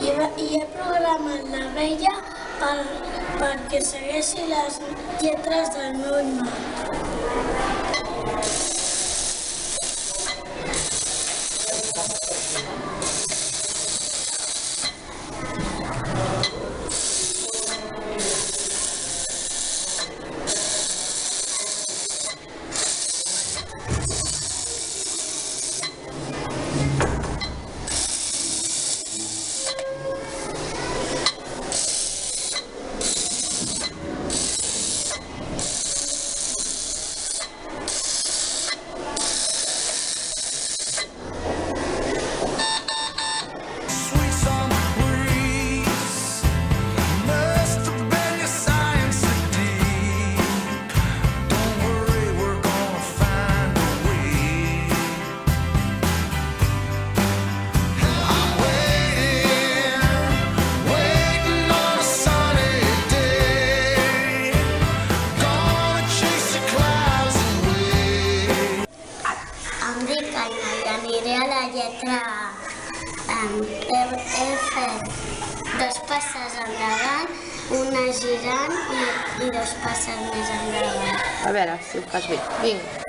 y el programa La Bella para, que se las letras del mundo. ます。Lletra he fet dos passes endavant, una girant i, i dos passes més endavant. A veure si ho fas bé. Vinga.